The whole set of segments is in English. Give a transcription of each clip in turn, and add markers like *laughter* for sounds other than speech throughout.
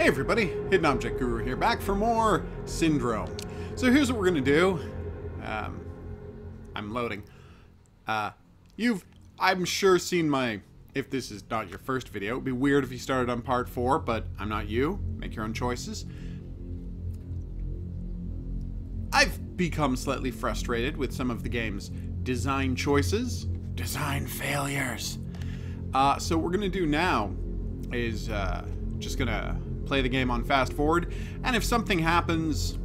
Hey everybody, Hidden Object Guru here, back for more Syndrome. So here's what we're gonna do. Um, I'm loading. Uh, you've, I'm sure, seen my, if this is not your first video, it'd be weird if you started on part 4, but I'm not you. Make your own choices. I've become slightly frustrated with some of the game's design choices, design failures. Uh, so what we're gonna do now is uh, just gonna play the game on fast forward, and if something happens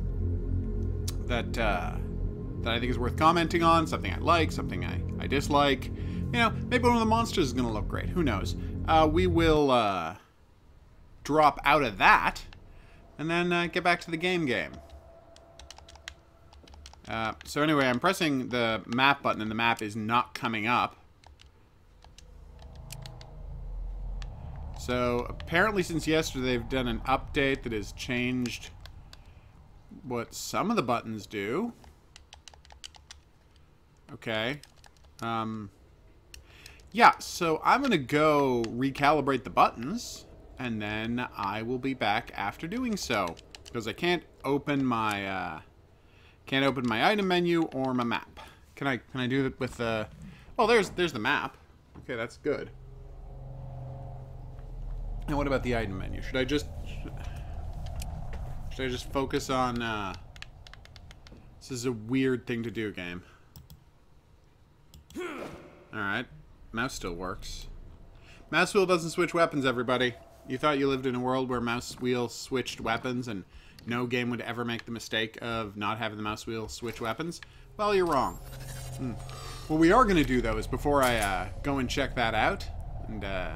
that uh, that I think is worth commenting on, something I like, something I, I dislike, you know, maybe one of the monsters is gonna look great. Who knows? Uh, we will uh, drop out of that, and then uh, get back to the game game. Uh, so anyway, I'm pressing the map button and the map is not coming up. So apparently since yesterday they've done an update that has changed what some of the buttons do. Okay. Um, yeah, so I'm going to go recalibrate the buttons and then I will be back after doing so because I can't open my uh, can't open my item menu or my map. Can I can I do it with the. Oh, there's there's the map. Okay, that's good. And what about the item menu? Should I just... Should I just focus on... Uh, this is a weird thing to do, game. Alright. Mouse still works. Mouse wheel doesn't switch weapons, everybody. You thought you lived in a world where mouse wheel switched weapons and no game would ever make the mistake of not having the mouse wheel switch weapons? Well, you're wrong. Hmm. What we are going to do, though, is before I uh, go and check that out, and uh,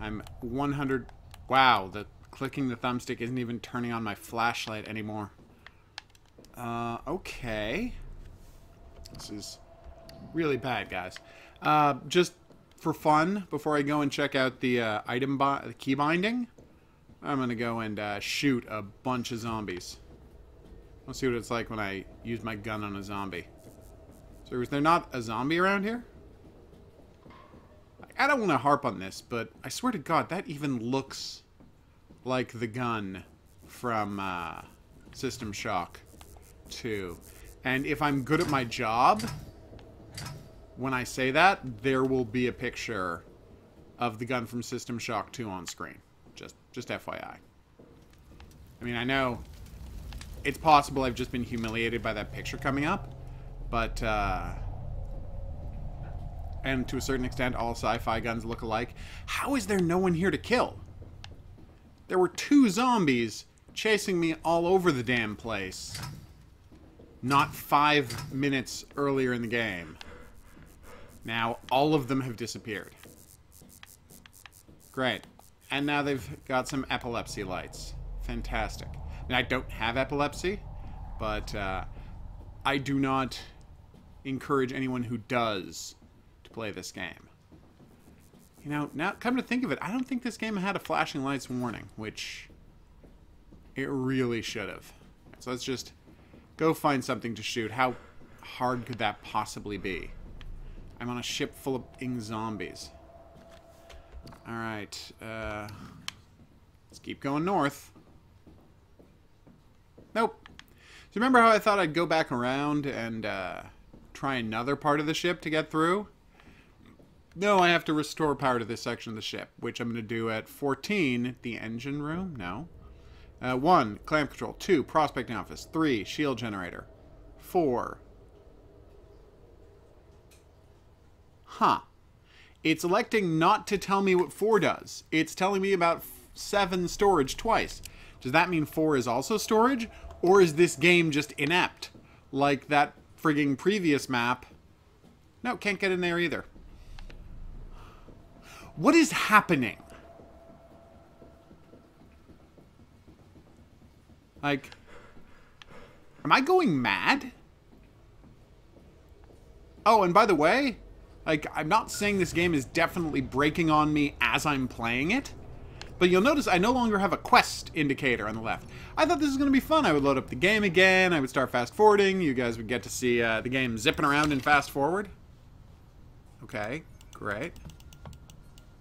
I'm 100... Wow, the clicking the thumbstick isn't even turning on my flashlight anymore. Uh, okay. This is really bad, guys. Uh, just for fun, before I go and check out the uh, item the key binding, I'm to go and uh, shoot a bunch of zombies. Let's see what it's like when I use my gun on a zombie. So is there not a zombie around here? I don't want to harp on this, but I swear to God, that even looks like the gun from uh, System Shock 2. And if I'm good at my job, when I say that, there will be a picture of the gun from System Shock 2 on screen. Just, just FYI. I mean, I know it's possible I've just been humiliated by that picture coming up, but, uh, and to a certain extent, all sci-fi guns look alike. How is there no one here to kill? There were two zombies chasing me all over the damn place. Not five minutes earlier in the game. Now, all of them have disappeared. Great. And now they've got some epilepsy lights. Fantastic. I, I don't have epilepsy, but uh, I do not encourage anyone who does play this game. You know, now come to think of it, I don't think this game had a flashing lights warning, which it really should have. So let's just go find something to shoot. How hard could that possibly be? I'm on a ship full of ing zombies. Alright, uh, let's keep going north. Nope. So remember how I thought I'd go back around and uh, try another part of the ship to get through? No, I have to restore power to this section of the ship, which I'm going to do at 14, the engine room. No. Uh, 1, clamp control. 2, prospecting office. 3, shield generator. 4. Huh. It's electing not to tell me what 4 does. It's telling me about 7 storage twice. Does that mean 4 is also storage? Or is this game just inept? Like that frigging previous map. No, can't get in there either. What is happening? Like, am I going mad? Oh, and by the way, like, I'm not saying this game is definitely breaking on me as I'm playing it, but you'll notice I no longer have a quest indicator on the left. I thought this was going to be fun. I would load up the game again, I would start fast forwarding, you guys would get to see uh, the game zipping around in fast forward. Okay, great.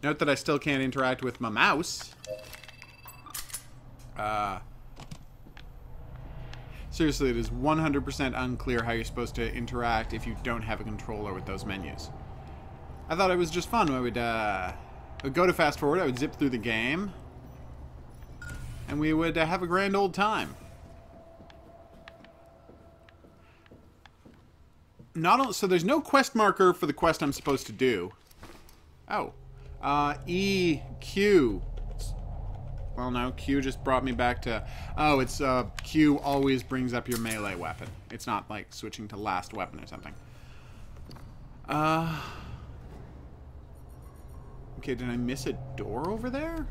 Note that I still can't interact with my mouse. Uh, seriously, it is 100% unclear how you're supposed to interact if you don't have a controller with those menus. I thought it was just fun. I would, uh, would go to fast forward, I would zip through the game, and we would uh, have a grand old time. Not so there's no quest marker for the quest I'm supposed to do. Oh. Uh, E, Q. Well, no, Q just brought me back to... Oh, it's, uh, Q always brings up your melee weapon. It's not, like, switching to last weapon or something. Uh... Okay, did I miss a door over there?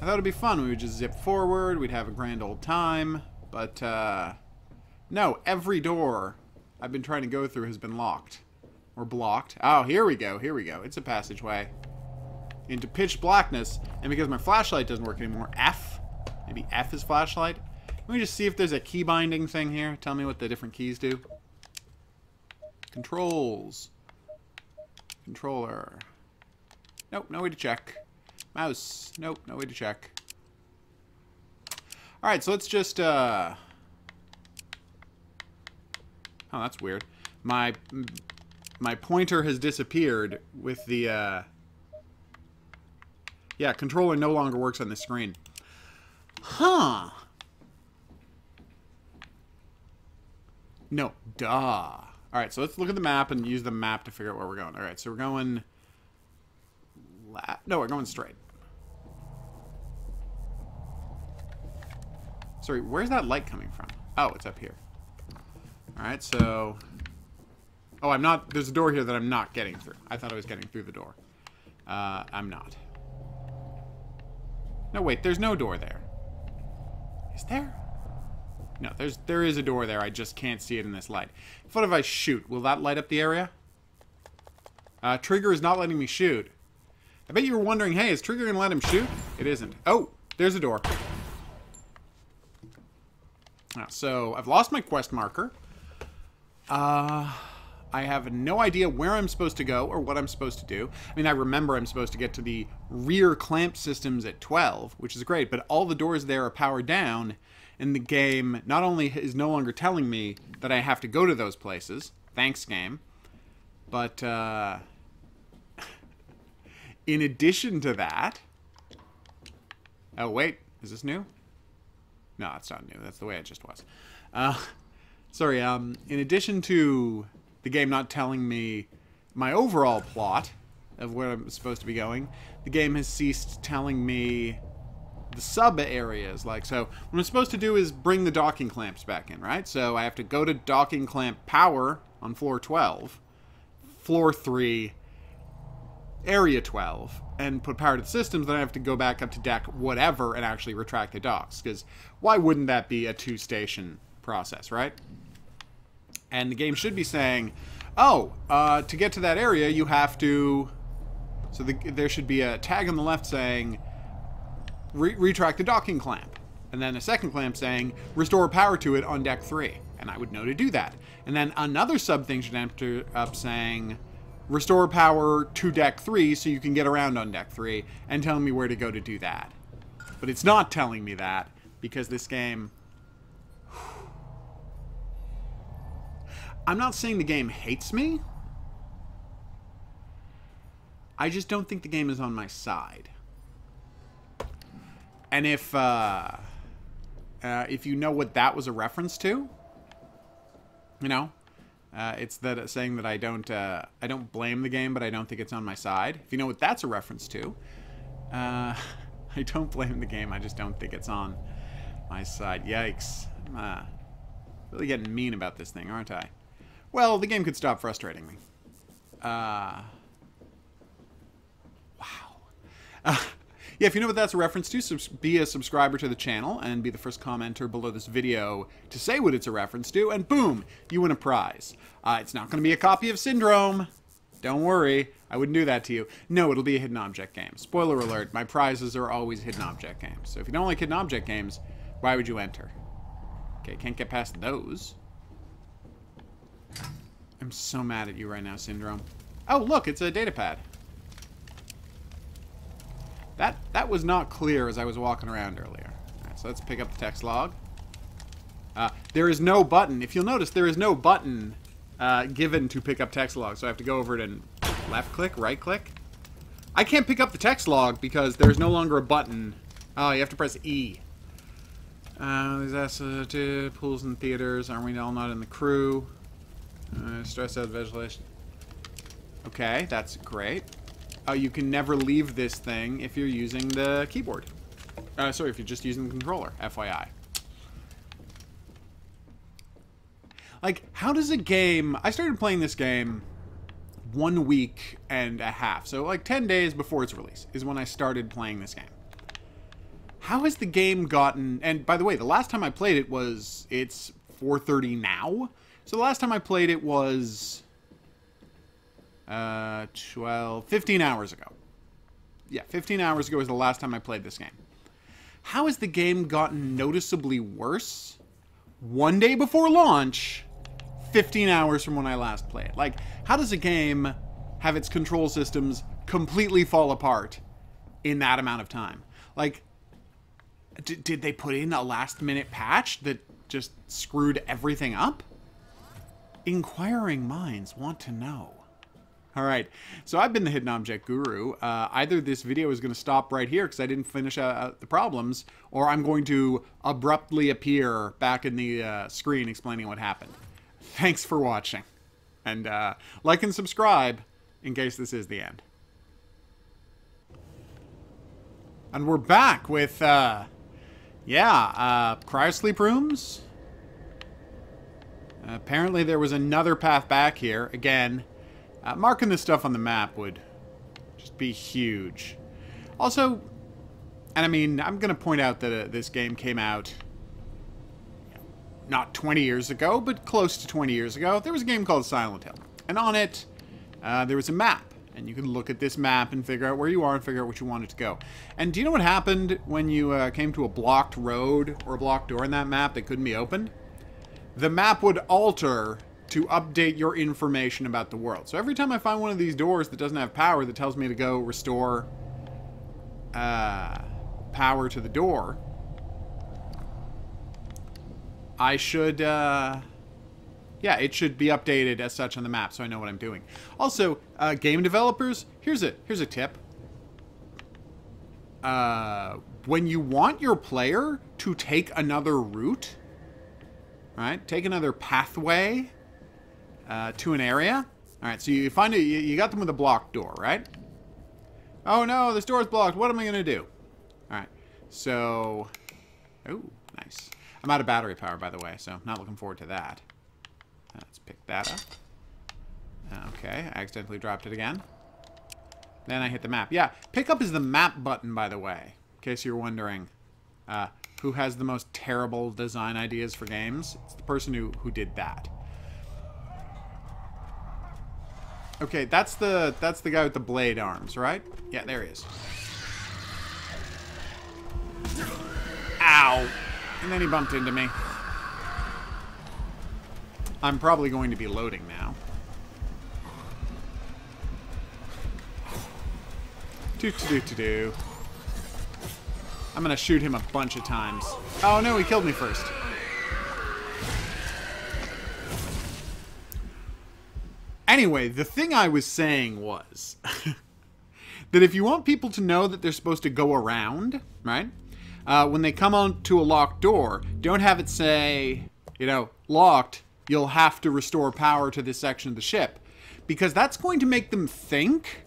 I thought it'd be fun. We would just zip forward, we'd have a grand old time, but, uh... No, every door I've been trying to go through has been locked. Or blocked. Oh, here we go. Here we go. It's a passageway. Into pitch blackness. And because my flashlight doesn't work anymore, F. Maybe F is flashlight. Let me just see if there's a key binding thing here. Tell me what the different keys do. Controls. Controller. Nope, no way to check. Mouse. Nope, no way to check. Alright, so let's just, uh... Oh, that's weird. My my pointer has disappeared with the, uh... Yeah, controller no longer works on the screen. Huh. No, duh. Alright, so let's look at the map and use the map to figure out where we're going. Alright, so we're going... No, we're going straight. Sorry, where's that light coming from? Oh, it's up here. Alright, so... Oh, I'm not... There's a door here that I'm not getting through. I thought I was getting through the door. Uh, I'm not. No, wait, there's no door there. Is there? No, there's there is a door there. I just can't see it in this light. What if I shoot? Will that light up the area? Uh, trigger is not letting me shoot. I bet you were wondering, hey, is Trigger going to let him shoot? It isn't. Oh, there's a door. Uh, so, I've lost my quest marker. Uh... I have no idea where I'm supposed to go or what I'm supposed to do. I mean, I remember I'm supposed to get to the rear clamp systems at 12, which is great, but all the doors there are powered down, and the game not only is no longer telling me that I have to go to those places, thanks game, but uh, *laughs* in addition to that, oh wait, is this new? No, it's not new. That's the way it just was. Uh, *laughs* sorry. Um, in addition to the game not telling me my overall plot of where I'm supposed to be going. The game has ceased telling me the sub areas. Like, so what I'm supposed to do is bring the docking clamps back in, right? So I have to go to docking clamp power on floor 12, floor 3, area 12, and put power to the systems. Then I have to go back up to deck whatever and actually retract the docks. Because why wouldn't that be a two station process, right? And the game should be saying, oh, uh, to get to that area, you have to... So the, there should be a tag on the left saying, Re retract the docking clamp. And then a second clamp saying, restore power to it on deck 3. And I would know to do that. And then another sub thing should enter up saying, restore power to deck 3 so you can get around on deck 3, and telling me where to go to do that. But it's not telling me that, because this game I'm not saying the game hates me. I just don't think the game is on my side. And if uh, uh, if you know what that was a reference to, you know, uh, it's that uh, saying that I don't uh, I don't blame the game, but I don't think it's on my side. If you know what that's a reference to, uh, *laughs* I don't blame the game. I just don't think it's on my side. Yikes! I'm really getting mean about this thing, aren't I? Well, the game could stop frustrating me. Uh, wow. Uh, *laughs* yeah, if you know what that's a reference to, be a subscriber to the channel and be the first commenter below this video to say what it's a reference to, and boom, you win a prize. Uh, it's not going to be a copy of Syndrome. Don't worry, I wouldn't do that to you. No, it'll be a hidden object game. Spoiler alert, my prizes are always hidden object games. So if you don't like hidden object games, why would you enter? Okay, can't get past those. I'm so mad at you right now, Syndrome. Oh, look, it's a data pad. That that was not clear as I was walking around earlier. So let's pick up the text log. Uh, there is no button. If you'll notice, there is no button uh, given to pick up text log. So I have to go over it and left click, right click. I can't pick up the text log because there's no longer a button. Oh, you have to press E. Uh, there's uh, pools and theaters. Aren't we all not in the crew? Uh, stress out ventilation. Okay, that's great. Uh, you can never leave this thing if you're using the keyboard. Uh, sorry, if you're just using the controller, FYI. Like, how does a game... I started playing this game one week and a half. So, like, 10 days before its release is when I started playing this game. How has the game gotten... And, by the way, the last time I played it was... It's 4.30 now. So, the last time I played it was... Uh, 12... 15 hours ago. Yeah, 15 hours ago was the last time I played this game. How has the game gotten noticeably worse one day before launch 15 hours from when I last played. It? Like, how does a game have its control systems completely fall apart in that amount of time? Like, did they put in a last minute patch that just screwed everything up? Inquiring minds want to know. All right, so I've been the Hidden Object Guru. Uh, either this video is going to stop right here because I didn't finish uh, the problems, or I'm going to abruptly appear back in the uh, screen explaining what happened. Thanks for watching. And uh, like and subscribe in case this is the end. And we're back with, uh, yeah, uh, cryosleep rooms. Apparently there was another path back here. Again, uh, marking this stuff on the map would just be huge. Also, and I mean, I'm going to point out that uh, this game came out not 20 years ago, but close to 20 years ago, there was a game called Silent Hill. And on it, uh, there was a map. And you could look at this map and figure out where you are and figure out what you wanted to go. And do you know what happened when you uh, came to a blocked road or a blocked door in that map that couldn't be opened? The map would alter to update your information about the world. So every time I find one of these doors that doesn't have power that tells me to go restore uh, power to the door, I should, uh, yeah, it should be updated as such on the map so I know what I'm doing. Also, uh, game developers, here's a, here's a tip. Uh, when you want your player to take another route, right, take another pathway uh, to an area, all right, so you find it, you, got them with a blocked door, right? Oh no, this door's blocked. What am I to do? All right, so, oh, nice. I'm out of battery power, by the way, so not looking forward to that. Let's pick that up. Okay, I accidentally dropped it again. Then I hit the map. Yeah, pick up is the map button, by the way, in case you're wondering. Uh, who has the most terrible design ideas for games? It's the person who, who did that. Okay, that's the that's the guy with the blade arms, right? Yeah, there he is. Ow! And then he bumped into me. I'm probably going to be loading now. Do do do do do. I'm gonna shoot him a bunch of times. Oh no, he killed me first. Anyway, the thing I was saying was *laughs* that if you want people to know that they're supposed to go around, right? uh, when they come on to a locked door, don't have it say, you know, locked, you'll have to restore power to this section of the ship. Because that's going to make them think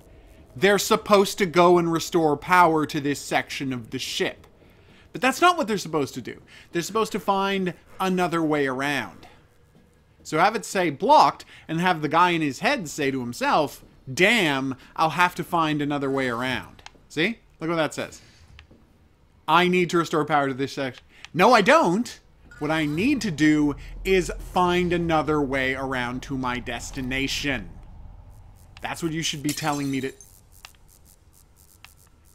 they're supposed to go and restore power to this section of the ship. But that's not what they're supposed to do. They're supposed to find another way around. So have it say blocked and have the guy in his head say to himself, damn, I'll have to find another way around. See? Look what that says. I need to restore power to this section. No, I don't. What I need to do is find another way around to my destination. That's what you should be telling me to...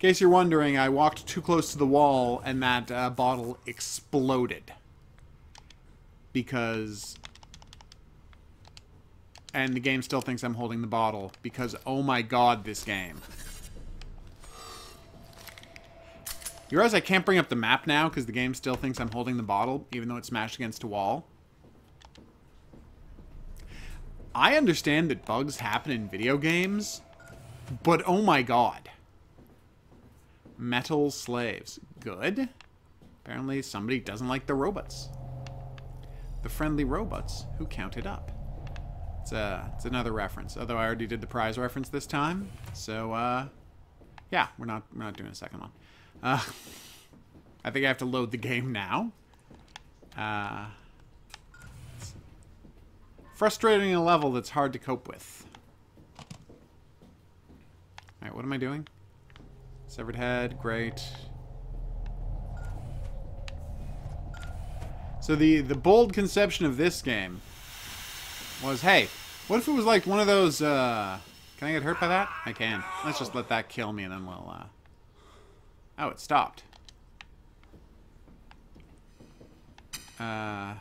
In case you're wondering, I walked too close to the wall and that uh, bottle exploded. Because... And the game still thinks I'm holding the bottle. Because, oh my god, this game. You realize I can't bring up the map now because the game still thinks I'm holding the bottle, even though it's smashed against a wall. I understand that bugs happen in video games, but oh my god. Metal slaves. Good. Apparently somebody doesn't like the robots. The friendly robots who counted up. It's, uh, it's another reference, although I already did the prize reference this time. So, uh, yeah, we're not, we're not doing a second one. Uh, *laughs* I think I have to load the game now. Uh, frustrating a level that's hard to cope with. Alright, what am I doing? Severed head, great. So the, the bold conception of this game was, hey, what if it was like one of those, uh... Can I get hurt by that? I can. Let's just let that kill me and then we'll, uh... Oh, it stopped. Uh...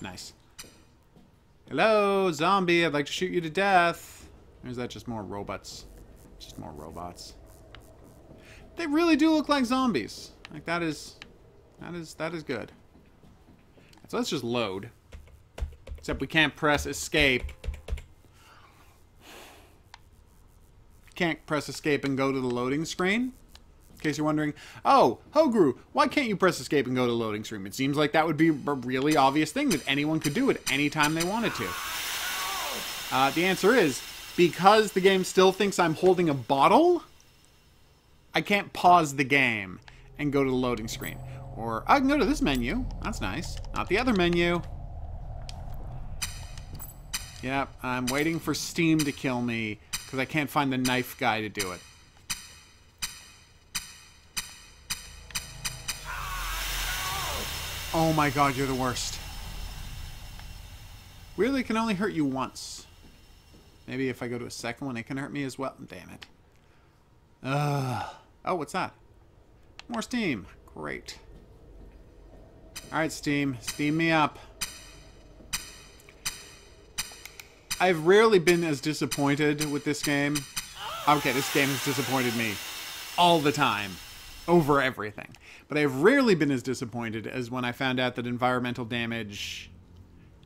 Nice. Hello, zombie. I'd like to shoot you to death. Or is that just more robots? Just more robots. They really do look like zombies. Like that is, that is, that is good. So let's just load. Except we can't press escape. Can't press escape and go to the loading screen. In case you're wondering, oh, HOGuru, why can't you press escape and go to the loading screen? It seems like that would be a really obvious thing that anyone could do at any time they wanted to. Uh, the answer is, because the game still thinks I'm holding a bottle, I can't pause the game and go to the loading screen. Or I can go to this menu. That's nice. Not the other menu. Yep, I'm waiting for Steam to kill me because I can't find the knife guy to do it. Oh my god, you're the worst. Really can only hurt you once. Maybe if I go to a second one, it can hurt me as well. Damn it. Ugh. Oh, what's that? More Steam. Great. Alright, Steam. Steam me up. I've rarely been as disappointed with this game. Okay, this game has disappointed me all the time. Over everything. But I've rarely been as disappointed as when I found out that environmental damage...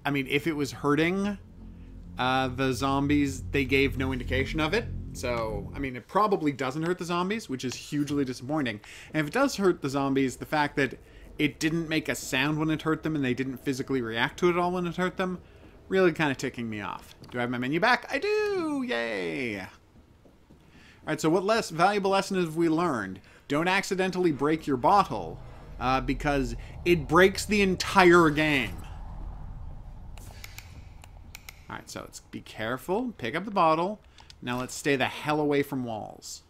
I mean, if it was hurting uh, the zombies, they gave no indication of it. So, I mean, it probably doesn't hurt the zombies, which is hugely disappointing. And if it does hurt the zombies, the fact that it didn't make a sound when it hurt them and they didn't physically react to it all when it hurt them, really kind of ticking me off. Do I have my menu back? I do! Yay! Alright, so what less valuable lesson have we learned? Don't accidentally break your bottle, uh, because it breaks the entire game. Alright, so let's be careful. Pick up the bottle. Now let's stay the hell away from walls.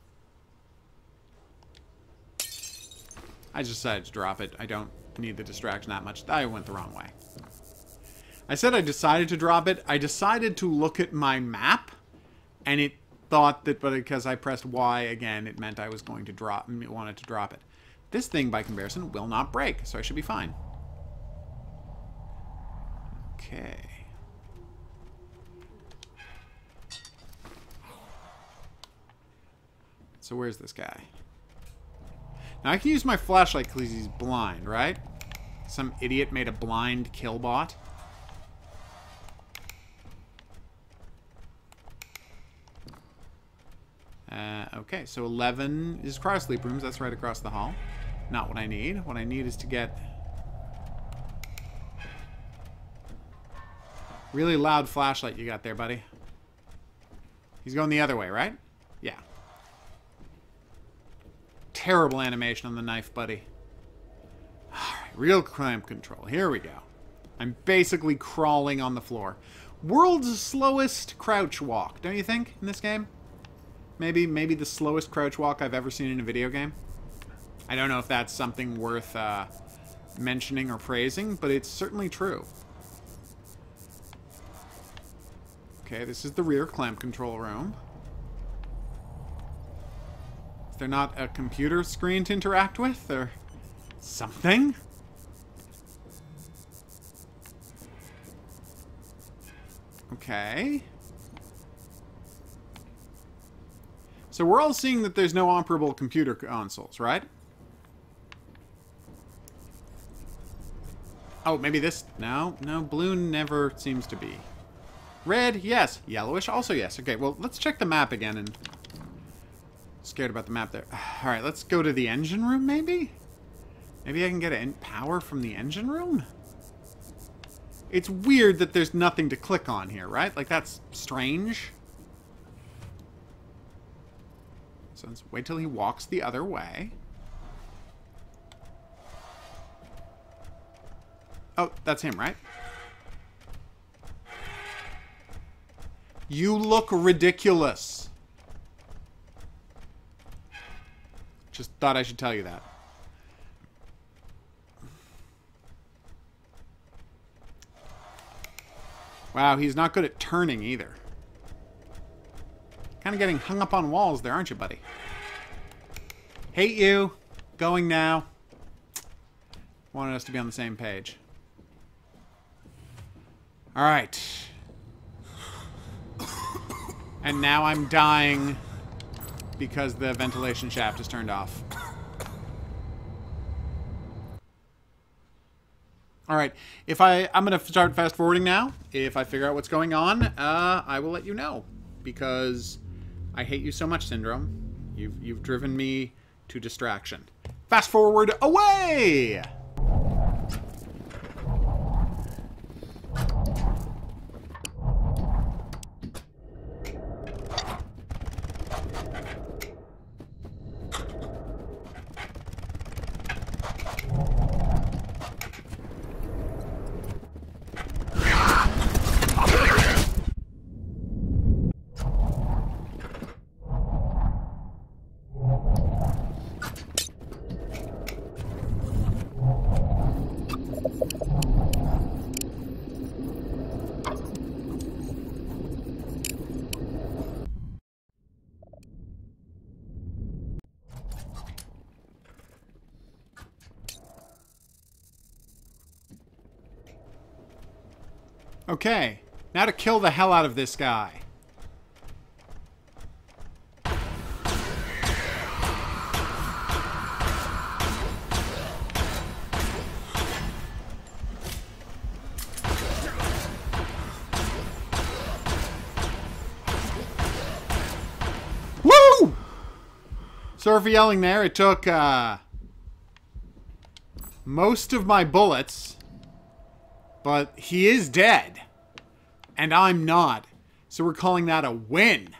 I just decided to drop it. I don't need the distraction that much. I went the wrong way. I said I decided to drop it. I decided to look at my map, and it thought that because I pressed Y again, it meant I was going to drop, wanted to drop it. This thing, by comparison, will not break, so I should be fine. Okay. So where's this guy? Now I can use my flashlight because he's blind, right? Some idiot made a blind killbot. Uh, okay, so 11 is cryo sleep rooms. That's right across the hall. Not what I need. What I need is to get... Really loud flashlight you got there, buddy. He's going the other way, right? Yeah. Terrible animation on the knife, buddy. Alright, real clamp control. Here we go. I'm basically crawling on the floor. World's slowest crouch walk, don't you think, in this game? Maybe, maybe the slowest crouch walk I've ever seen in a video game. I don't know if that's something worth uh, mentioning or praising, but it's certainly true. Okay, this is the rear clamp control room. They're not a computer screen to interact with, or something? Okay. So we're all seeing that there's no operable computer consoles, right? Oh, maybe this... No, no, blue never seems to be. Red, yes. Yellowish, also yes. Okay, well, let's check the map again and Scared about the map there. *sighs* Alright, let's go to the engine room, maybe? Maybe I can get power from the engine room? It's weird that there's nothing to click on here, right? Like, that's strange. So let's wait till he walks the other way. Oh, that's him, right? You look ridiculous. Just thought I should tell you that. Wow, he's not good at turning either. Kind of getting hung up on walls there, aren't you, buddy? Hate you. Going now. Wanted us to be on the same page. Alright. And now I'm dying because the ventilation shaft is turned off. All right, if I, I'm going to start fast forwarding now. If I figure out what's going on, uh, I will let you know because I hate you so much, Syndrome. You've, you've driven me to distraction. Fast forward away! Okay, now to kill the hell out of this guy. Woo! Sorry for yelling there. It took, uh, most of my bullets but he is dead. And I'm not. So we're calling that a win.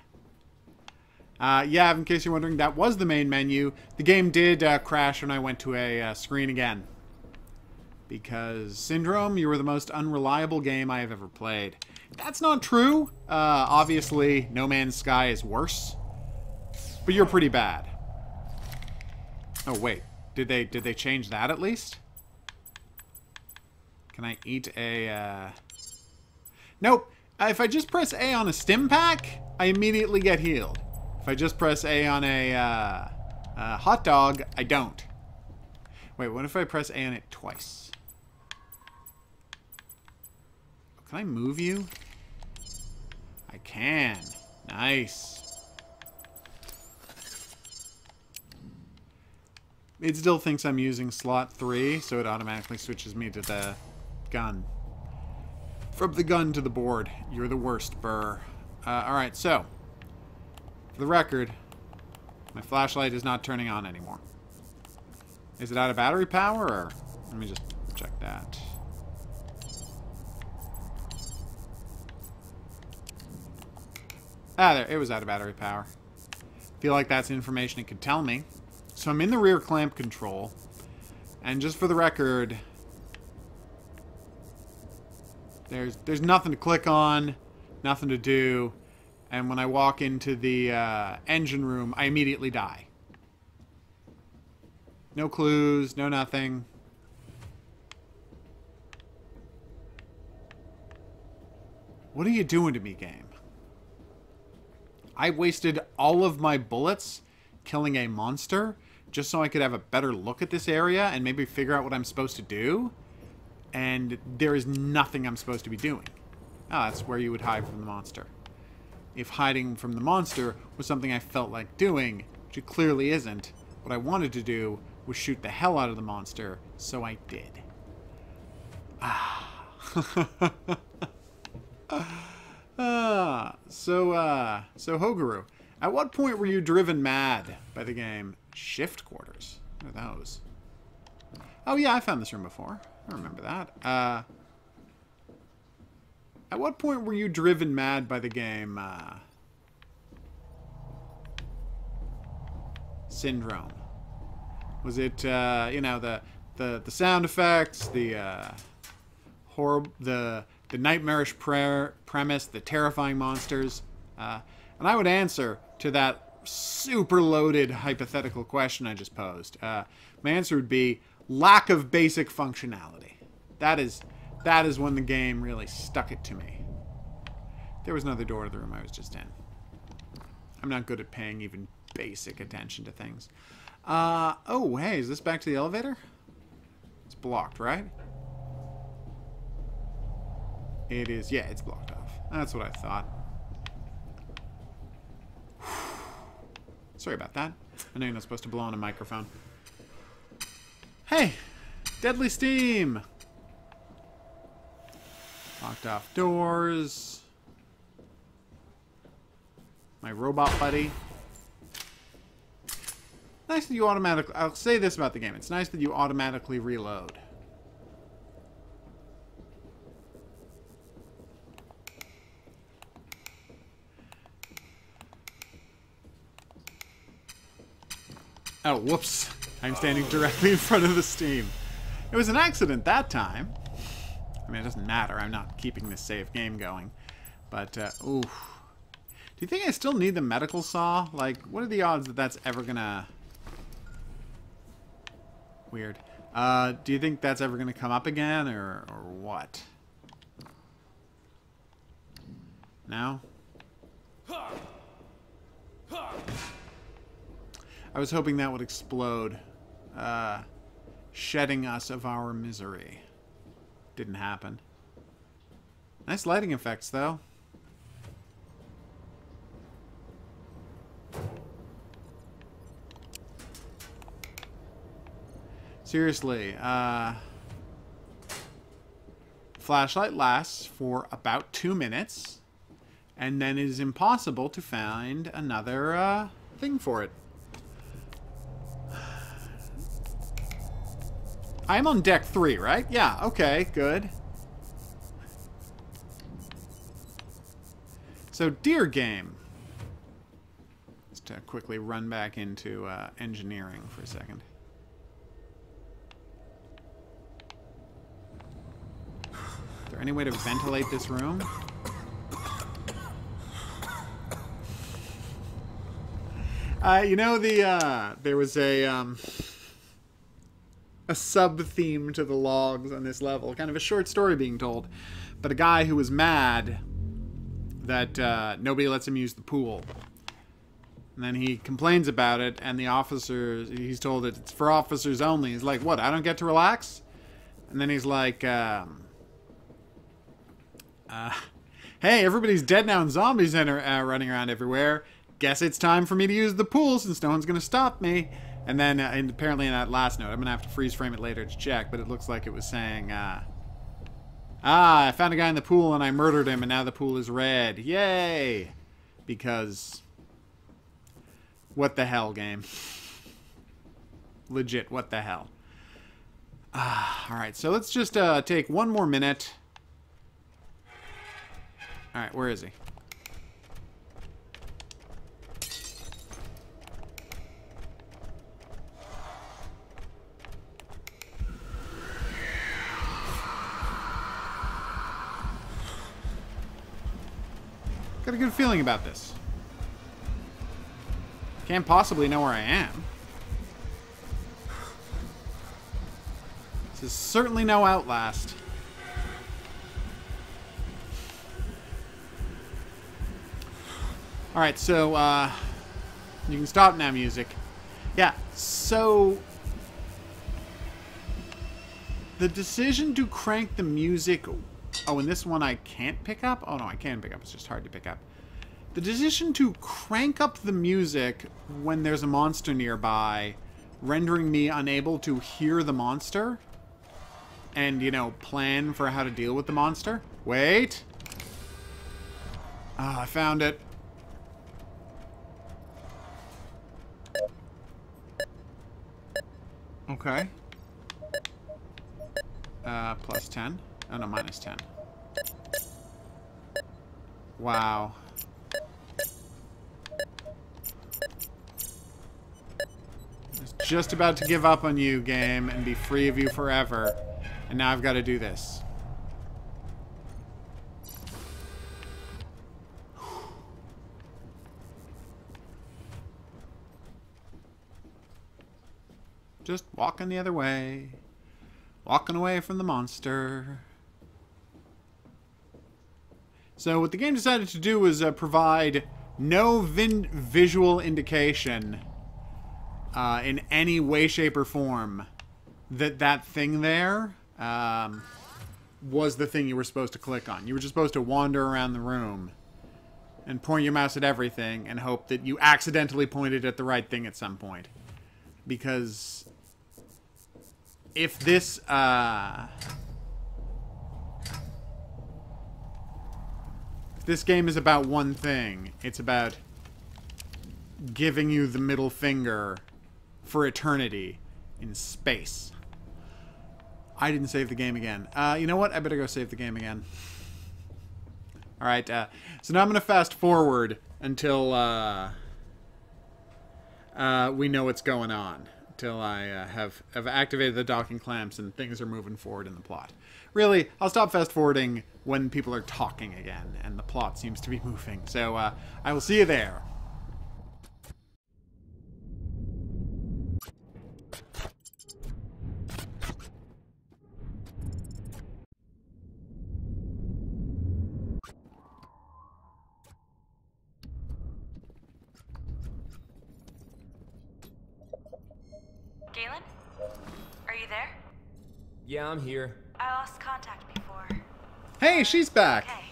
Uh, yeah, in case you're wondering, that was the main menu. The game did uh, crash when I went to a uh, screen again. Because, Syndrome, you were the most unreliable game I have ever played. That's not true. Uh, obviously, No Man's Sky is worse. But you're pretty bad. Oh, wait. Did they, did they change that at least? Can I eat a, uh... Nope. Uh, if I just press A on a stim pack, I immediately get healed. If I just press A on a, uh, a hot dog, I don't. Wait, what if I press A on it twice? Can I move you? I can. Nice. It still thinks I'm using slot 3, so it automatically switches me to the gun. From the gun to the board. You're the worst, Burr. Uh, Alright, so. For the record, my flashlight is not turning on anymore. Is it out of battery power, or... Let me just check that. Ah, there. It was out of battery power. feel like that's information it could tell me. So I'm in the rear clamp control. And just for the record, there's there's nothing to click on, nothing to do, and when I walk into the uh, engine room, I immediately die. No clues, no nothing. What are you doing to me, game? I wasted all of my bullets killing a monster just so I could have a better look at this area and maybe figure out what I'm supposed to do? And there is nothing I'm supposed to be doing. Ah, that's where you would hide from the monster. If hiding from the monster was something I felt like doing, which it clearly isn't, what I wanted to do was shoot the hell out of the monster, so I did. Ah, *laughs* ah. so, uh, so HOGuru, at what point were you driven mad by the game Shift Quarters? What are those? Oh yeah, I found this room before. I remember that. Uh, at what point were you driven mad by the game uh, Syndrome? Was it, uh, you know, the the the sound effects, the uh, horror, the the nightmarish prayer premise, the terrifying monsters, uh, and I would answer to that super loaded hypothetical question I just posed. Uh, my answer would be lack of basic functionality. That is that is when the game really stuck it to me. There was another door to the room I was just in. I'm not good at paying even basic attention to things. Uh, oh, hey, is this back to the elevator? It's blocked, right? It is, yeah, it's blocked off. That's what I thought. *sighs* Sorry about that. I know you're not supposed to blow on a microphone. Hey! Deadly steam! Locked off doors. My robot buddy. Nice that you automatically... I'll say this about the game. It's nice that you automatically reload. Oh, whoops. I'm standing directly in front of the steam. It was an accident that time. I mean, it doesn't matter. I'm not keeping this save game going. But, uh. Do you think I still need the medical saw? Like, what are the odds that that's ever gonna... Weird. Uh, do you think that's ever gonna come up again, or, or what? No? I was hoping that would explode, uh, shedding us of our misery. Didn't happen. Nice lighting effects, though. Seriously, uh... Flashlight lasts for about two minutes, and then it is impossible to find another, uh, thing for it. I'm on deck three, right? Yeah, okay, good. So, dear game. Just to quickly run back into uh, engineering for a second. Is there any way to ventilate this room? Uh, you know the, uh, there was a, um a sub theme to the logs on this level, kind of a short story being told. But a guy who was mad that uh, nobody lets him use the pool. And then he complains about it, and the officers, he's told that it's for officers only. He's like, what, I don't get to relax? And then he's like, um, uh, hey, everybody's dead now and zombies are uh, running around everywhere. Guess it's time for me to use the pool since no one's going to stop me. And then, uh, and apparently in that last note, I'm going to have to freeze frame it later to check, but it looks like it was saying, uh, Ah, I found a guy in the pool and I murdered him and now the pool is red. Yay! Because, what the hell, game? *laughs* Legit, what the hell? Ah, Alright, so let's just uh, take one more minute. Alright, where is he? Got a good feeling about this. Can't possibly know where I am. This is certainly no Outlast. Alright, so, uh, you can stop now, music. Yeah, so... The decision to crank the music Oh, and this one I can't pick up? Oh, no, I can pick up. It's just hard to pick up. The decision to crank up the music when there's a monster nearby, rendering me unable to hear the monster. and, you know, plan for how to deal with the monster. Wait. Ah, I found it. Okay. Uh, plus 10. Oh, no, minus 10. Wow. I was just about to give up on you, game, and be free of you forever. And now I've got to do this. Just walking the other way. Walking away from the monster. So what the game decided to do was uh, provide no visual indication uh, in any way, shape, or form that that thing there um, was the thing you were supposed to click on. You were just supposed to wander around the room and point your mouse at everything and hope that you accidentally pointed at the right thing at some point. Because if this uh, this game is about one thing, it's about giving you the middle finger for eternity in space. I didn't save the game again. Uh, you know what? I better go save the game again. *laughs* All right. Uh, so now I'm going to fast forward until uh, uh, we know what's going on till I uh, have, have activated the docking clamps and things are moving forward in the plot. Really, I'll stop fast forwarding when people are talking again and the plot seems to be *laughs* moving. So uh, I will see you there. Galen? Are you there? Yeah, I'm here. I lost contact before. Hey, she's back. Okay.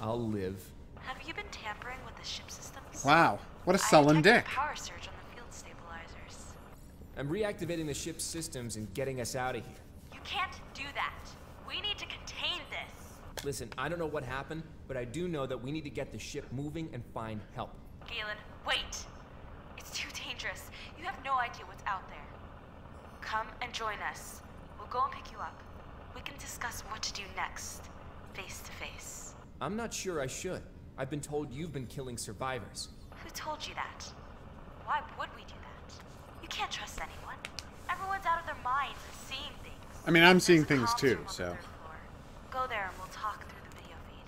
I'll live. Have you been tampering with the ship systems? Wow, what a sullen I dick. power surge on the field stabilizers. I'm reactivating the ship's systems and getting us out of here. You can't do that. We need to contain this. Listen, I don't know what happened, but I do know that we need to get the ship moving and find help. Galen, wait. It's too dangerous. You have no idea what's out there. Come and join us. We'll go and pick you up. We can discuss what to do next, face to face. I'm not sure I should. I've been told you've been killing survivors. Who told you that? Why would we do that? You can't trust anyone. Everyone's out of their minds and seeing things. I mean, I'm seeing There's a things too, room on the so. Go there and we'll talk through the video feed.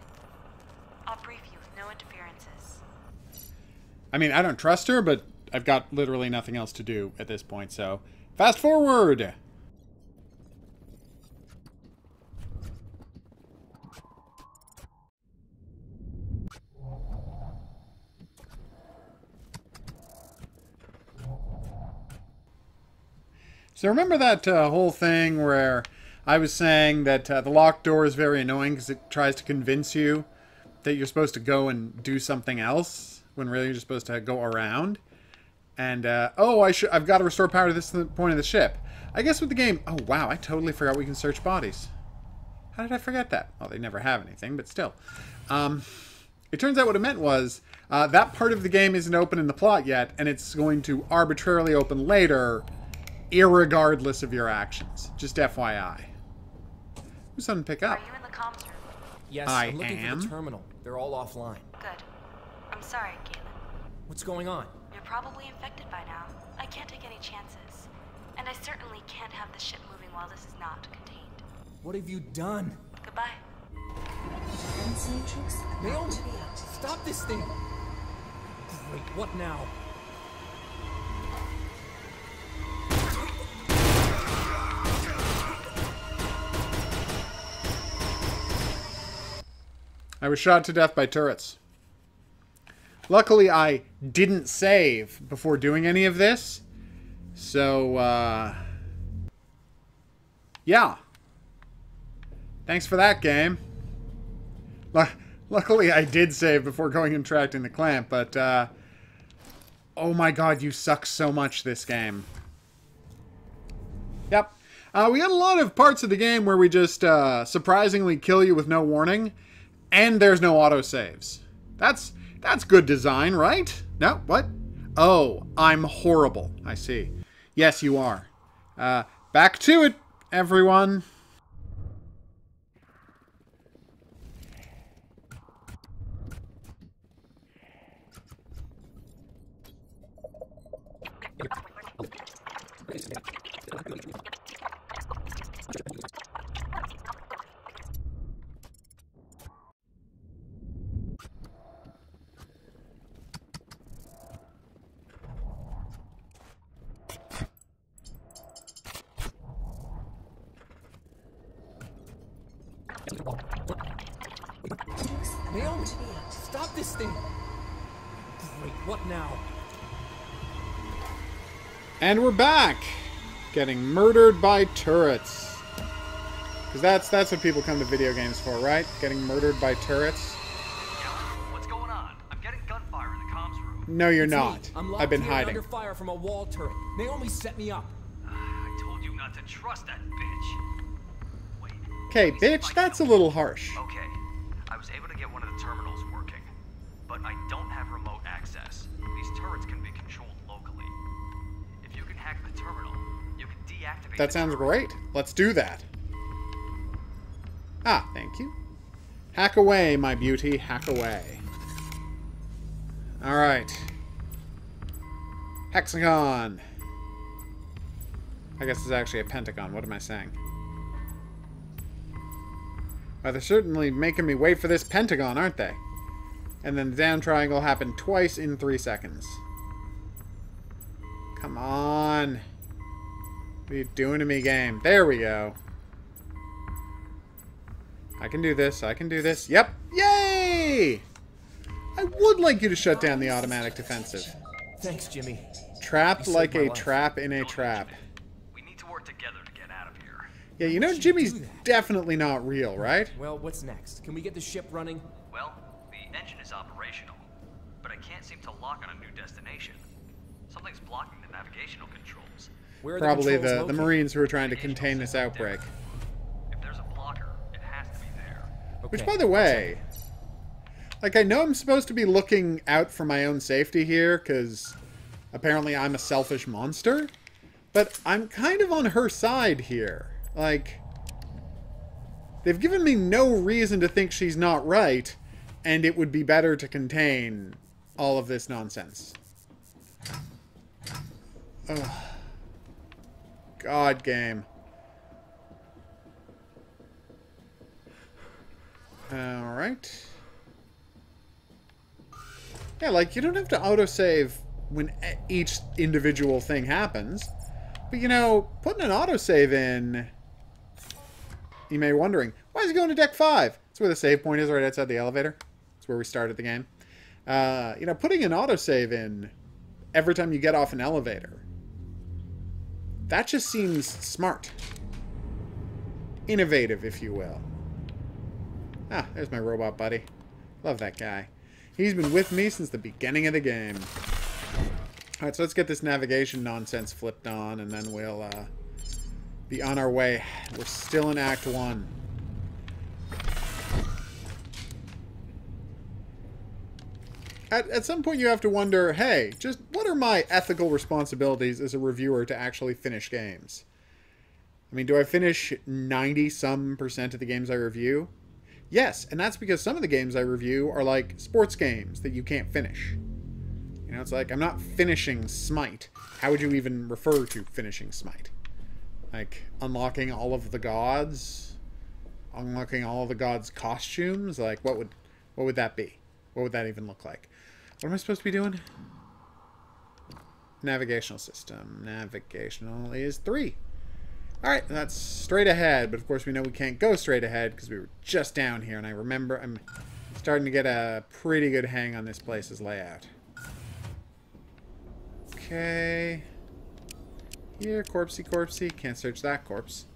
I'll brief you with no interferences. I mean, I don't trust her, but I've got literally nothing else to do at this point, so fast forward. So remember that uh, whole thing where I was saying that uh, the locked door is very annoying because it tries to convince you that you're supposed to go and do something else when really you're supposed to go around. And uh, oh, I should I've got to restore power to this point of the ship. I guess with the game. Oh wow, I totally forgot we can search bodies. How did I forget that? Well, they never have anything, but still. Um, it turns out what it meant was uh, that part of the game isn't open in the plot yet, and it's going to arbitrarily open later, irregardless of your actions. Just FYI. Who's on pick Are up? you in the comms room? Yes, I am looking for the terminal. They're all offline. Good. I'm sorry, Galen. What's going on? You're probably infected by now. I can't take any chances. And I certainly can't have the ship moving while this is not contained. What have you done? Goodbye. Naomi, stop this thing! Great, what now? I was shot to death by turrets. Luckily, I didn't save before doing any of this. So, uh... Yeah. Thanks for that, game. Lu- Luckily, I did save before going and tracking the clamp, but, uh... Oh my god, you suck so much, this game. Yep. Uh, we got a lot of parts of the game where we just uh, surprisingly kill you with no warning, and there's no autosaves. That's that's good design, right? No, what? Oh, I'm horrible. I see. Yes, you are. Uh, back to it, everyone. Naomi, stop this thing. Great, what now? And we're back, getting murdered by turrets. Because that's that's what people come to video games for, right? Getting murdered by turrets. Galen, what's going on? I'm getting gunfire in the comms room. No, you're It's me. not. I'm locked I've been here hiding. under fire from a wall turret. Naomi set me up. Ah, I told you not to trust that bitch. Wait. Okay, let me see if bitch, that's a little harsh. Okay. I was able to get one of the terminals working, but I don't you can deactivate. That sounds great. Let's do that. Ah, thank you. Hack away, my beauty. Hack away. Alright. Hexagon. I guess it's actually a pentagon. What am I saying? Well, they're certainly making me wait for this pentagon, aren't they? And then the down triangle happened twice in three seconds. Come on. What are you doing to me, game? There we go. I can do this. I can do this. Yep. Yay! I would like you to shut down the automatic defensive. Thanks, Jimmy. Trapped like a life. trap in a trap. We need to work together to get out of here. Yeah, you know How'd you Jimmy's definitely not real, right? Well, what's next? Can we get the ship running? Well, the engine is operational, but I can't seem to lock on a new destination. Something's blocking the navigational controls. Where are Probably the, the, the? Marines who are trying to contain this outbreak. If there's a blocker, it has to be there. Which, by the way, like, I know I'm supposed to be looking out for my own safety here, because apparently I'm a selfish monster, but I'm kind of on her side here. Like, they've given me no reason to think she's not right, and it would be better to contain all of this nonsense. Ugh. God game. Alright. Yeah, like, you don't have to autosave when each individual thing happens. But, you know, putting an autosave in... You may be wondering, why is he going to deck 5? That's where the save point is, right outside the elevator. That's where we started the game. Uh, you know, putting an autosave in every time you get off an elevator. That just seems smart. Innovative, if you will. Ah, there's my robot buddy. Love that guy. He's been with me since the beginning of the game. Alright, so let's get this navigation nonsense flipped on, and then we'll uh, be on our way. We're still in Act 1. At, at some point you have to wonder, hey, just what are my ethical responsibilities as a reviewer to actually finish games? I mean, do I finish 90 some percent of the games I review? Yes, and that's because some of the games I review are like sports games that you can't finish. You know, it's like I'm not finishing Smite. How would you even refer to finishing Smite? Like unlocking all of the gods, unlocking all the gods' costumes. Like what would what would that be? What would that even look like? What am I supposed to be doing? Navigational system. Navigational is three. Alright, that's straight ahead, but of course we know we can't go straight ahead because we were just down here, and I remember I'm starting to get a pretty good hang on this place's layout. Okay. Here, corpsey corpsey. Can't search that corpse.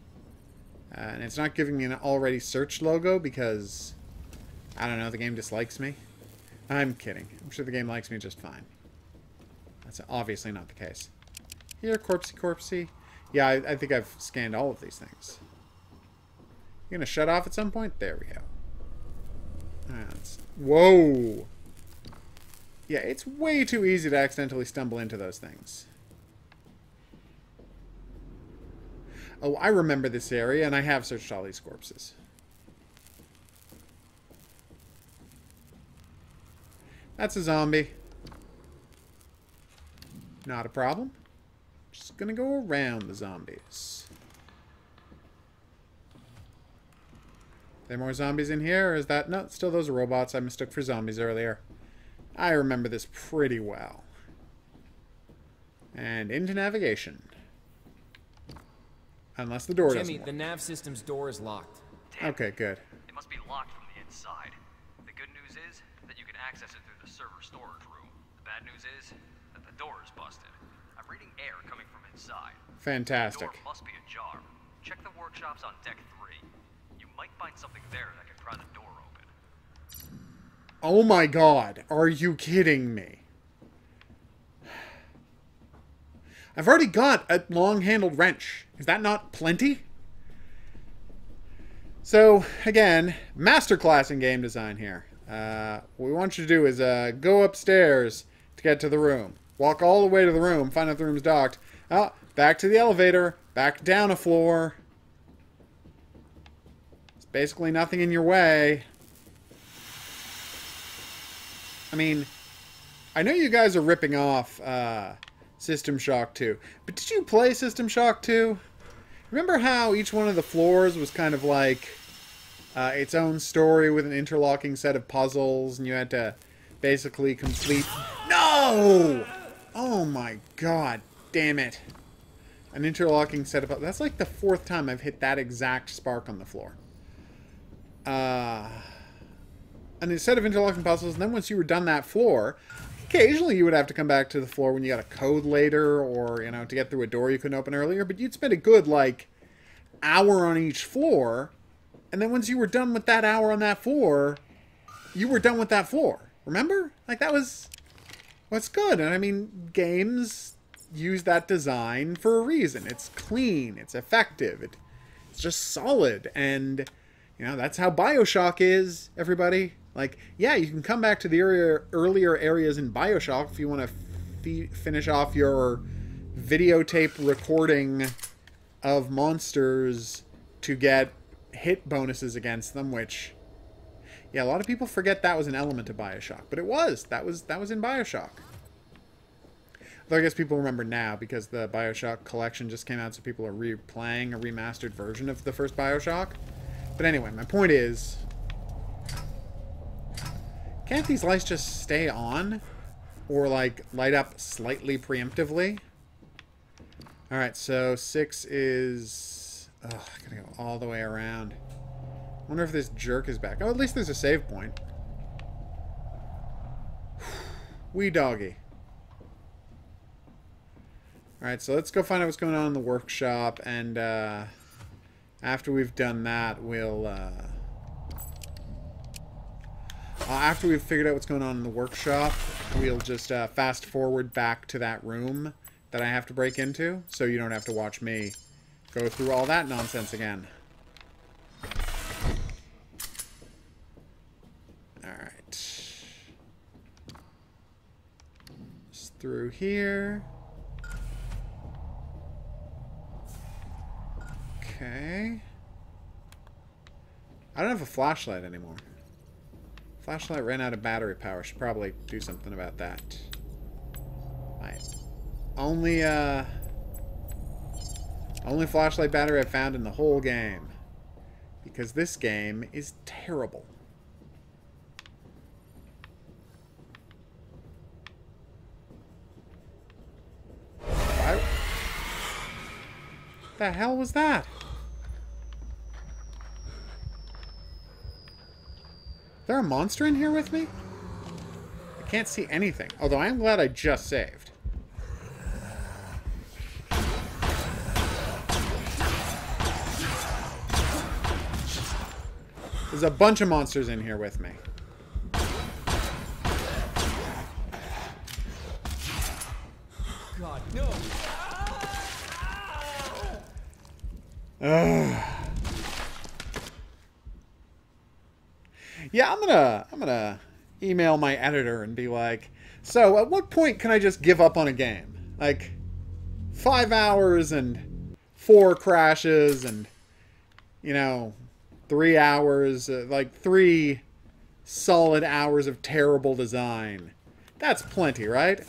Uh, and it's not giving me an already searched logo because, I don't know, the game dislikes me. I'm kidding. I'm sure the game likes me just fine. That's obviously not the case. Here, corpsey corpsey. Yeah, I, I think I've scanned all of these things. You gonna shut off at some point? There we go. Whoa! Yeah, it's way too easy to accidentally stumble into those things. Oh, I remember this area, and I have searched all these corpses. That's a zombie. Not a problem. Just gonna go around the zombies. there more zombies in here, or is that... No, still those robots I mistook for zombies earlier. I remember this pretty well. And into navigation. Unless the door Jimmy, doesn't the nav system's door is locked. Damn, Okay, good. It must be locked from the inside. The good news is that you can access it through the server storage room. The bad news is that the door is busted. I'm reading air coming from inside. The Fantastic. door must be ajar. Check the workshops on deck three. You might find something there that can pry the door open. Oh my god, are you kidding me? I've already got a long-handled wrench. Is that not plenty? So, again, masterclass in game design here. Uh, what we want you to do is uh, go upstairs to get to the room. Walk all the way to the room, find out the room's docked. Oh, back to the elevator, back down a floor. It's basically nothing in your way. I mean, I know you guys are ripping off uh, System Shock 2, but did you play System Shock 2? Remember how each one of the floors was kind of like uh, its own story with an interlocking set of puzzles, and you had to basically complete. No! Oh my god, damn it. An interlocking set of. That's like the fourth time I've hit that exact spark on the floor. Uh and a set of interlocking puzzles, and then once you were done that floor, occasionally you would have to come back to the floor when you got a code later, or, you know, to get through a door you couldn't open earlier, but you'd spend a good, like, hour on each floor, and then once you were done with that hour on that floor, you were done with that floor. Remember? Like, that was what's good. And I mean, games use that design for a reason. It's clean, it's effective, it, it's just solid, and you know, that's how Bioshock is, everybody. Like, yeah, you can come back to the earlier, earlier areas in Bioshock if you want to finish off your videotape recording of monsters to get hit bonuses against them, which, yeah, a lot of people forget that was an element of Bioshock, but it was. That was that was in Bioshock. Though I guess people remember now because the Bioshock collection just came out, so people are replaying a remastered version of the first Bioshock. But anyway, my point is... Can't these lights just stay on? Or, like, light up slightly preemptively? Alright, so six is... Ugh, I gotta go all the way around. wonder if this jerk is back. Oh, at least there's a save point. *sighs* Wee doggy. Alright, so let's go find out what's going on in the workshop, and, uh... After we've done that, we'll, uh... uh, after we've figured out what's going on in the workshop, we'll just uh, fast forward back to that room that I have to break into, so you don't have to watch me go through all that nonsense again. Alright. Just through here. Okay. I don't have a flashlight anymore. Flashlight ran out of battery power. Should probably do something about that. My only uh only flashlight battery I found in the whole game. Because this game is terrible. Why? The hell was that? There a monster in here with me? I can't see anything. Although I am glad I just saved. There's a bunch of monsters in here with me. God, no! Ugh. Yeah, I'm gonna I'm gonna email my editor and be like, so at what point can I just give up on a game? Like five hours and four crashes and you know three hours, uh, like three solid hours of terrible design. That's plenty, right?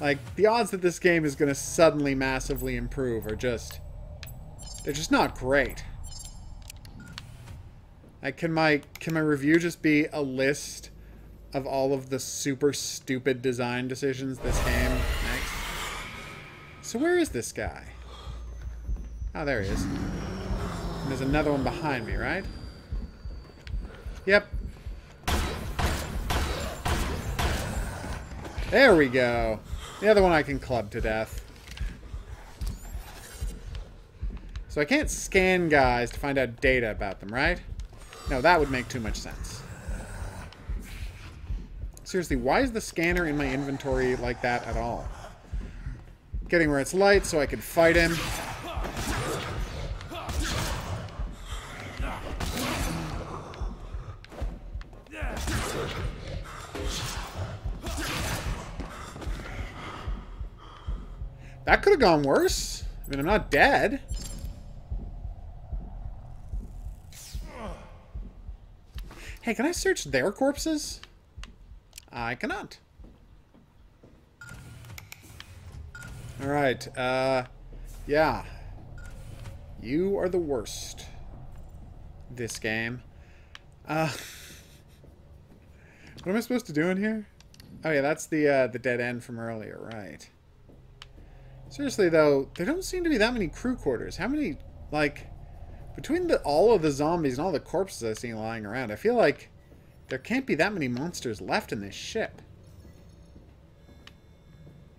Like the odds that this game is gonna suddenly massively improve are just they're just not great. Like, can my can my review just be a list of all of the super stupid design decisions this game makes? So where is this guy? Oh, there he is. And there's another one behind me, right? Yep. There we go. The other one I can club to death. So I can't scan guys to find out data about them, right? No, that would make too much sense. Seriously, why is the scanner in my inventory like that at all? Getting where it's light so I can fight him. That could have gone worse. I mean, I'm not dead. Hey, can I search their corpses? I cannot. Alright, uh, yeah. You are the worst. This game. Uh, *laughs* what am I supposed to do in here? Oh yeah, that's the, uh, the dead end from earlier, right. Seriously though, there don't seem to be that many crew quarters. How many, like... Between the, all of the zombies and all the corpses I've seen lying around, I feel like there can't be that many monsters left in this ship.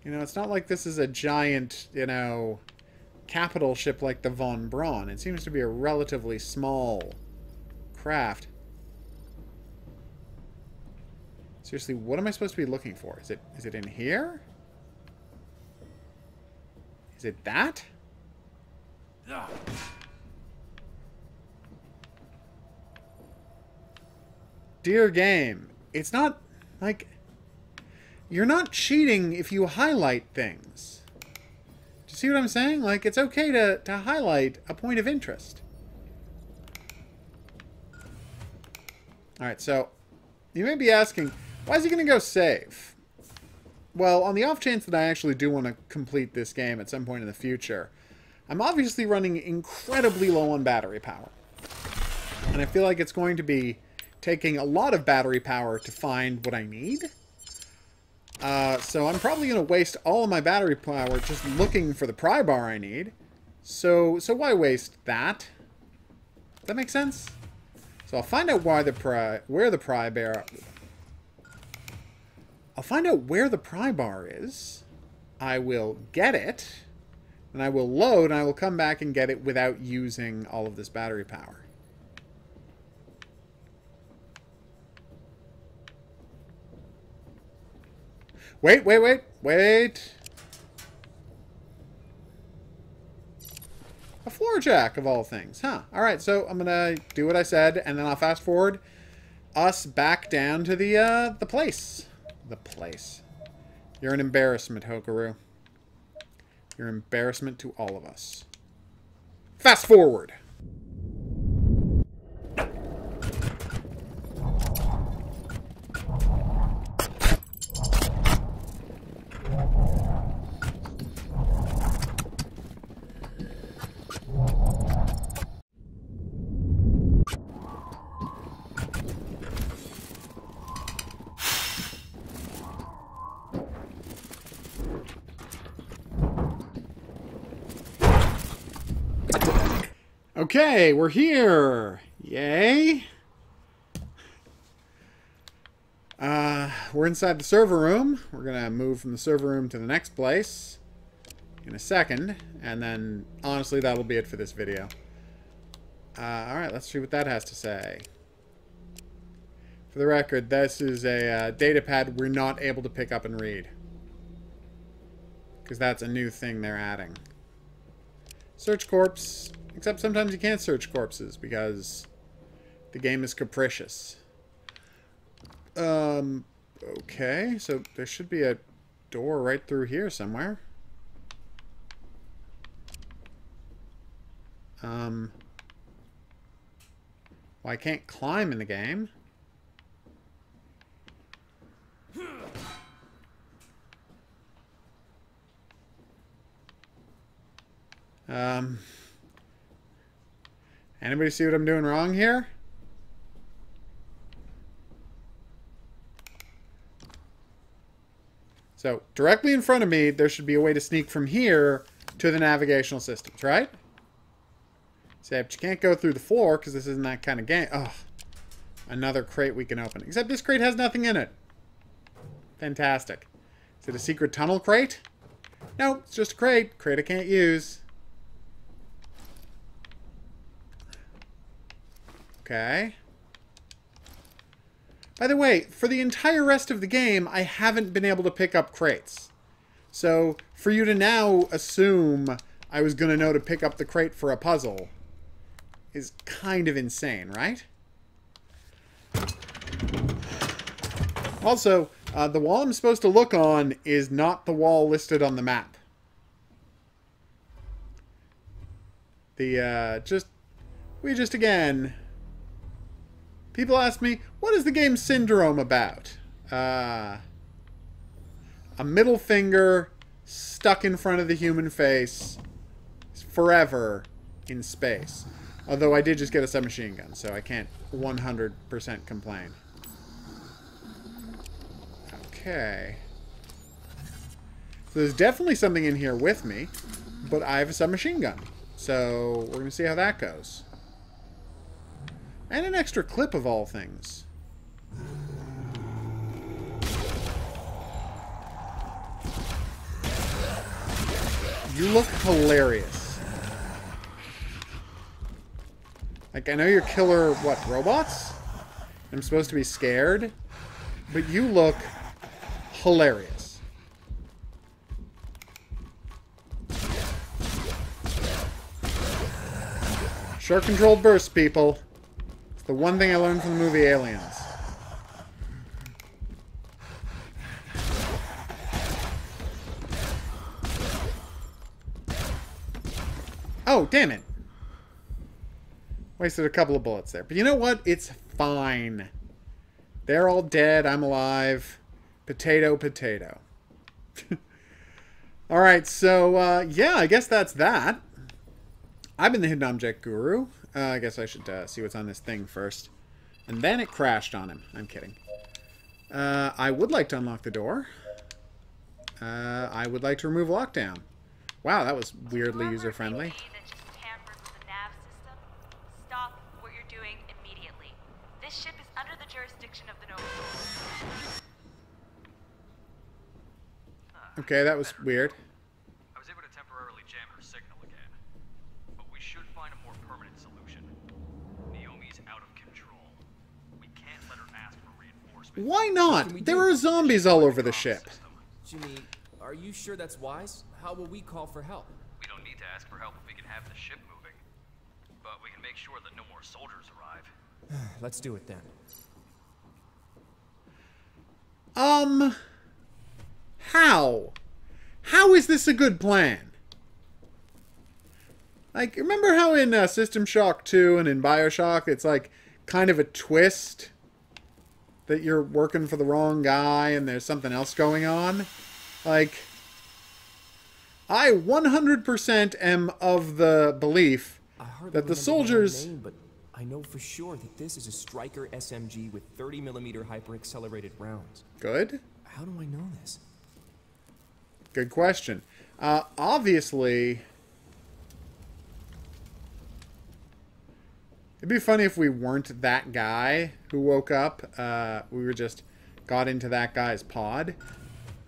You know, it's not like this is a giant, you know, capital ship like the Von Braun. It seems to be a relatively small craft. Seriously, what am I supposed to be looking for? Is it is it in here? Is it that? Dear game, it's not like you're not cheating if you highlight things. Do you see what I'm saying? Like it's okay to, to highlight a point of interest. Alright, so you may be asking, why is he going to go save? Well, on the off chance that I actually do want to complete this game at some point in the future, I'm obviously running incredibly low on battery power. And I feel like it's going to be taking a lot of battery power to find what I need. Uh, so I'm probably going to waste all of my battery power just looking for the pry bar I need. So, so why waste that? Does that make sense? So I'll find out why the pry, where the pry bar... I'll find out where the pry bar is. I will get it. And I will load, and I will come back and get it without using all of this battery power. Wait, wait, wait, wait. A floor jack, of all things. Huh. Alright, so I'm to do what I said, and then I'll fast forward us back down to the, uh, the place. The place. You're an embarrassment, HOGuru. You're an embarrassment to all of us. Fast forward! We're here. Yay. Uh, we're inside the server room. We're going to move from the server room to the next place in a second. And then, honestly, that'll be it for this video. Uh, Alright, let's see what that has to say. For the record, this is a uh, data pad we're not able to pick up and read. Because that's a new thing they're adding. Search corpse Except sometimes you can't search corpses because the game is capricious. Um, okay, so there should be a door right through here somewhere. Um, well, I can't climb in the game. Um, anybody see what I'm doing wrong here? So, directly in front of me, there should be a way to sneak from here to the navigational systems, right? But you can't go through the floor because this isn't that kind of game. Ugh. Another crate we can open. Except this crate has nothing in it. Fantastic. Is it a secret tunnel crate? No, it's just a crate. Crate I can't use. Okay. By the way, for the entire rest of the game, I haven't been able to pick up crates. So, for you to now assume I was going to know to pick up the crate for a puzzle is kind of insane, right? Also, uh, the wall I'm supposed to look on is not the wall listed on the map. The, uh, just... We just, again... People ask me, what is the game Syndrome about? Uh, a middle finger stuck in front of the human face forever in space. Although I did just get a submachine gun, so I can't 100% complain. Okay. So there's definitely something in here with me, but I have a submachine gun. So we're going to see how that goes. And an extra clip of all things. You look hilarious. Like, I know you're killer, what, robots? I'm supposed to be scared? But you look hilarious. Shark controlled burst, people. The one thing I learned from the movie Aliens. Oh, damn it. Wasted a couple of bullets there. But you know what? It's fine. They're all dead. I'm alive. Potato, potato. *laughs* all right, so uh, yeah, I guess that's that. I've been the Hidden Object Guru. Uh, I guess I should uh, see what's on this thing first. And then it crashed on him. I'm kidding. Uh, I would like to unlock the door. Uh, I would like to remove lockdown. Wow, that was weirdly user-friendly. Stop what you're doing immediately. This ship is under the jurisdiction of the Nova Okay, that was weird. I was able to temporarily jam her signal again. But we should find a more permanent solution. Naomi's out of control. We can't let her ask for reinforcements. Why not? There are zombies all over the ship. Jimmy, are you sure that's wise? How will we call for help? We don't need to ask for help if we can have the ship moving. But we can make sure that no more soldiers arrive. *sighs* Let's do it then. Um, how? How is this a good plan? Like, remember how in uh, System Shock 2 and in Bioshock, it's like kind of a twist that you're working for the wrong guy and there's something else going on? Like, I 100% am of the belief that the soldiers. name, but I know for sure that this is a Striker SMG with 30 millimeter hyper accelerated rounds. Good? How do I know this? Good question. Uh, obviously, it'd be funny if we weren't that guy who woke up. Uh, we were just got into that guy's pod,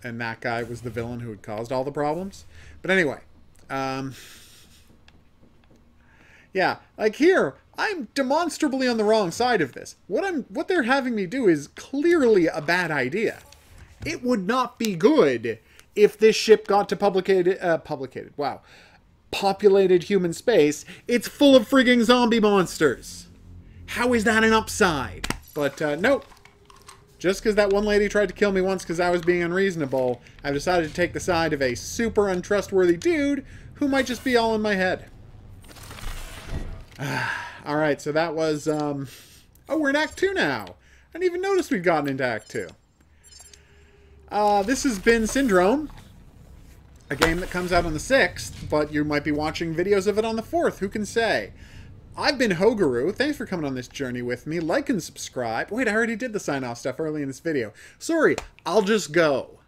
and that guy was the villain who had caused all the problems. But anyway, um, yeah, like here, I'm demonstrably on the wrong side of this. What I'm, what they're having me do is clearly a bad idea. It would not be good if this ship got to publicated, uh, publicated, wow, populated human space, it's full of frigging zombie monsters. How is that an upside? But uh, nope. Just because that one lady tried to kill me once because I was being unreasonable, I've decided to take the side of a super untrustworthy dude who might just be all in my head. *sighs* Alright, so that was, um... Oh, we're in Act 2 now! I didn't even notice we'd gotten into Act 2. Uh, this has been Syndrome, a game that comes out on the 6th, but you might be watching videos of it on the 4th, who can say? I've been HOGuru. Thanks for coming on this journey with me. Like and subscribe. Wait, I already did the sign-off stuff early in this video. Sorry, I'll just go.